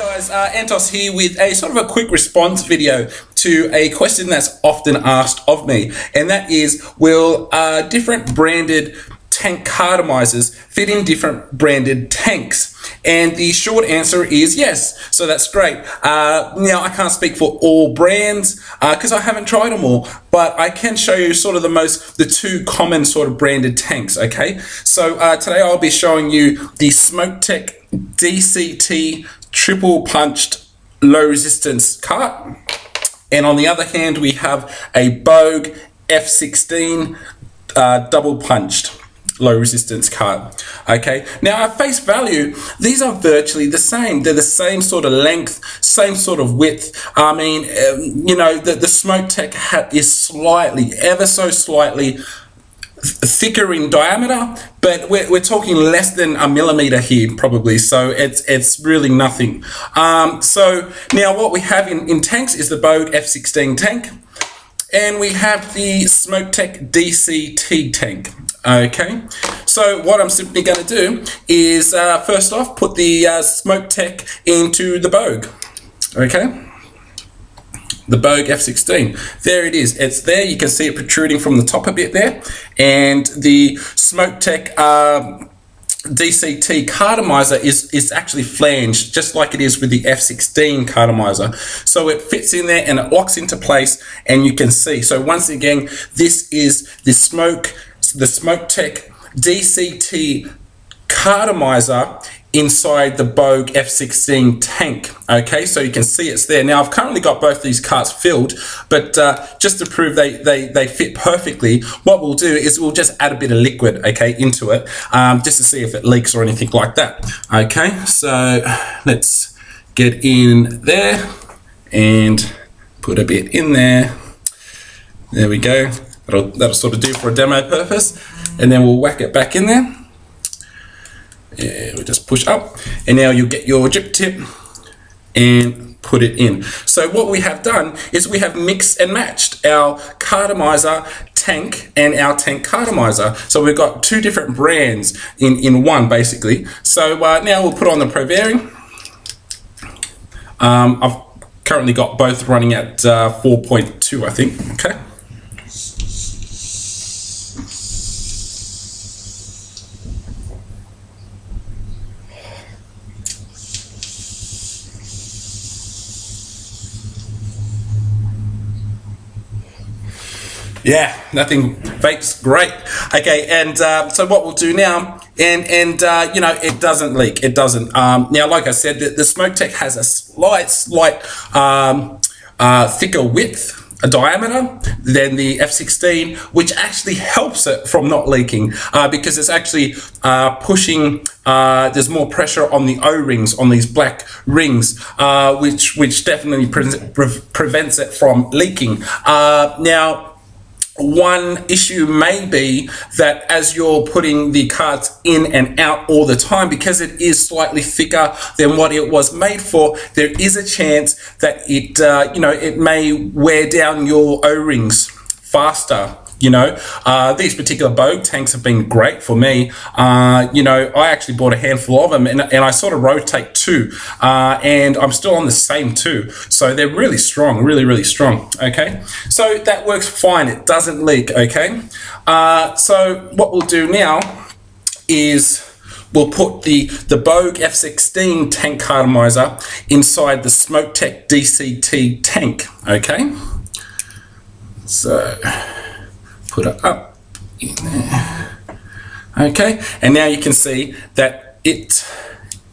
guys, uh, Antoss here with a sort of a quick response video to a question that's often asked of me, and that is, will uh, different branded tank cartomizers fit in different branded tanks? And the short answer is yes. So that's great. Uh, now, I can't speak for all brands because uh, I haven't tried them all, but I can show you sort of the most, the two common sort of branded tanks, okay? So uh, today I'll be showing you the SmokTech DCT triple punched low resistance cart. And on the other hand, we have a Boge F16 uh, double punched low resistance cart. Okay, now at face value, these are virtually the same. They're the same sort of length, same sort of width. I mean, um, you know, the, the SmokTech hat is slightly, ever so slightly thicker in diameter, but we're, we're talking less than a millimeter here probably. So it's it's really nothing. Um, so now what we have in, in tanks is the Boge F16 tank, and we have the SmokTech DCT tank. Okay, so what I'm simply going to do is uh, first off put the uh, SmokTech into the Boge. Okay the Boge F16. There it is. It's there. You can see it protruding from the top a bit there. And the SmokTech um, DCT cartomizer is, is actually flanged, just like it is with the F16 cartomizer. So it fits in there and it locks into place and you can see. So once again, this is the Smoke, the SmokTech DCT cartomizer inside the Boge F16 tank. Okay, so you can see it's there. Now I've currently got both these carts filled, but uh, just to prove they, they, they fit perfectly, what we'll do is we'll just add a bit of liquid, okay, into it, um, just to see if it leaks or anything like that. Okay, so let's get in there and put a bit in there. There we go. That'll, that'll sort of do for a demo purpose. And then we'll whack it back in there and we just push up and now you get your drip tip and put it in. So what we have done is we have mixed and matched our cartomizer tank and our tank cartomizer. So we've got two different brands in, in one basically. So uh, now we'll put on the Pro. Um, I've currently got both running at uh, 4.2 I think, okay. Yeah, nothing fakes great. Okay, and uh, so what we'll do now, and and uh, you know, it doesn't leak. It doesn't. Um, now, like I said, the, the tech has a slight, slight um, uh, thicker width a diameter than the F16, which actually helps it from not leaking uh, because it's actually uh, pushing. Uh, there's more pressure on the O-rings on these black rings, uh, which which definitely pre pre prevents it from leaking. Uh, now one issue may be that as you're putting the cards in and out all the time, because it is slightly thicker than what it was made for, there is a chance that it, uh, you know, it may wear down your O-rings faster you know, uh, these particular Boge tanks have been great for me. Uh, you know, I actually bought a handful of them and, and I sort of rotate two, uh, and I'm still on the same two. So they're really strong, really, really strong. Okay, so that works fine. It doesn't leak. Okay, uh, so what we'll do now is we'll put the, the Boge F16 tank cartomizer inside the SmokTech DCT tank, okay? So put it up in there. Okay, and now you can see that it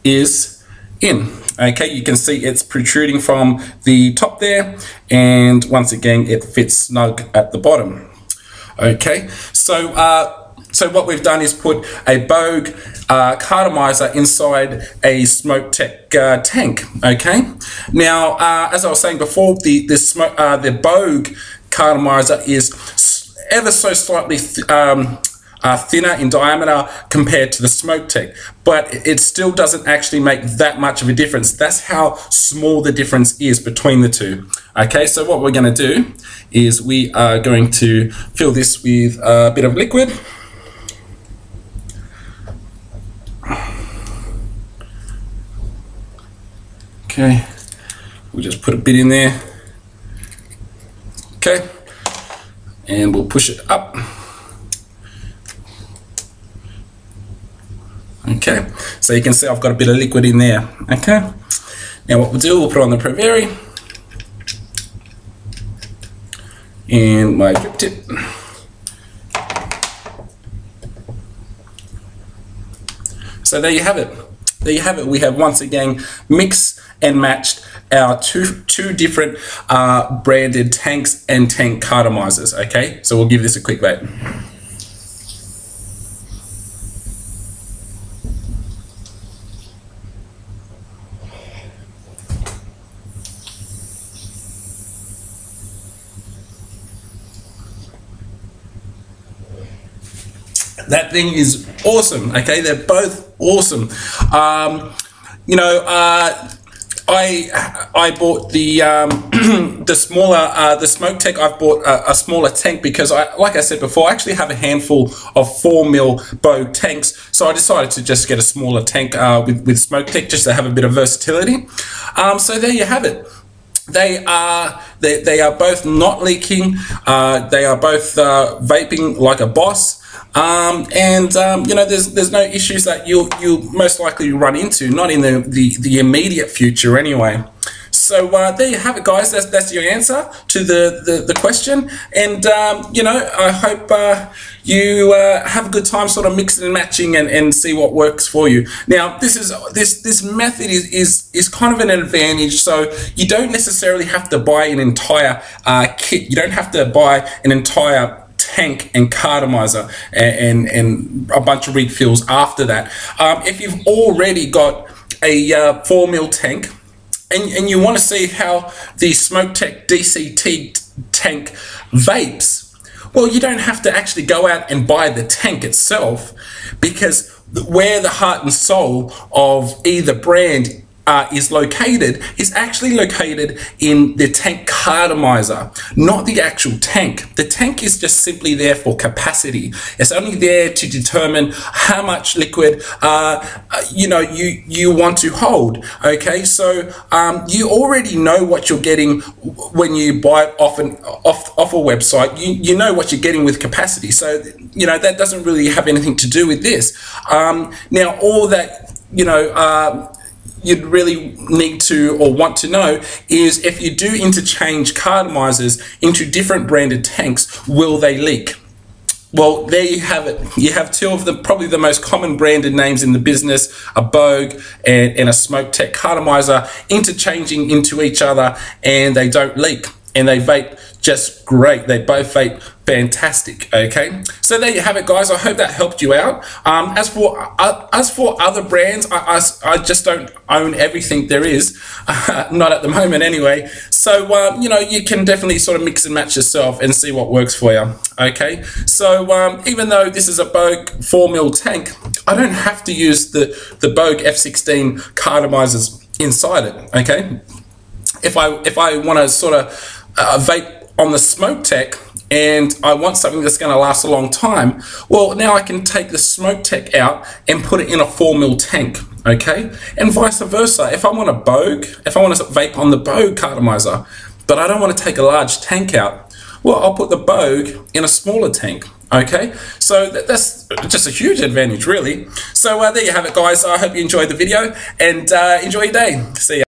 is in. Okay, you can see it's protruding from the top there, and once again, it fits snug at the bottom. Okay, so uh, so what we've done is put a Boge uh, cartomizer inside a SmokTech uh, tank. Okay, now uh, as I was saying before, the the smoke uh, the Boge cartomizer is ever so slightly th um, uh, thinner in diameter compared to the SmokTech, but it still doesn't actually make that much of a difference. That's how small the difference is between the two. Okay, so what we're going to do is we are going to fill this with a bit of liquid. Okay, we'll just put a bit in there. Okay, and we'll push it up. Okay, so you can see I've got a bit of liquid in there. Okay, now what we'll do, we'll put on the ProVari and my drip tip. So there you have it. There you have it. We have once again mixed and matched our two two different uh, branded tanks and tank cartomizers. Okay, so we'll give this a quick vape. that thing is awesome. Okay, they're both awesome. Um, you know, uh, I I bought the um, the smaller uh, the SmokTech. I've bought a, a, smaller tank because I like I said before, I actually have a handful of four mil bow tanks. So I decided to just get a smaller tank uh, with with SmokTech just to have a bit of versatility. Um, so there you have it. They are they, they are both not leaking. Uh, they are both uh, vaping like a boss. Um, and um, you know, there's there's no issues that you'll you'll most likely run into, not in the the, the immediate future anyway. So uh, there you have it, guys. That's that's your answer to the the, the question. And um, you know, I hope uh, you uh, have a good time, sort of mixing and matching, and, and see what works for you. Now, this is this this method is is is kind of an advantage. So you don't necessarily have to buy an entire uh, kit. You don't have to buy an entire tank and cartomizer and, and, and a bunch of refills after that. Um, if you've already got a uh, 4 mil tank and, and you want to see how the SmokTech DCT tank vapes, well, you don't have to actually go out and buy the tank itself because where the heart and soul of either brand uh, is located is actually located in the tank cartomizer, not the actual tank. The tank is just simply there for capacity. It's only there to determine how much liquid uh, you know you you want to hold. Okay, so um, you already know what you're getting when you buy it off an off off a website. You you know what you're getting with capacity. So you know that doesn't really have anything to do with this. Um, now all that you know. Uh, you'd really need to or want to know is if you do interchange cartomizers into different branded tanks, will they leak? Well, there you have it. You have two of the probably the most common branded names in the business, a Boge and, and a SmokTech interchanging into each other and they don't leak and they vape just great. They both vape fantastic. Okay, so there you have it, guys. I hope that helped you out. Um, as for uh, as for other brands, I, I, I, just don't own everything there is, not at the moment anyway. So um, you know you can definitely sort of mix and match yourself and see what works for you. Okay, so um, even though this is a Boge four mil tank, I don't have to use the the Boge F16 cartomizers inside it. Okay, if I if I want to sort of uh, vape on the SmokTech and I want something that's going to last a long time, well, now I can take the SmokTech out and put it in a 4 mil tank, okay? And vice versa. If I want a Boge, if I want to vape on the Boge cartomizer, but I don't want to take a large tank out, well, I'll put the Boge in a smaller tank, okay? So that's just a huge advantage, really. So uh, there you have it, guys. I hope you enjoyed the video and uh, enjoy your day. See ya.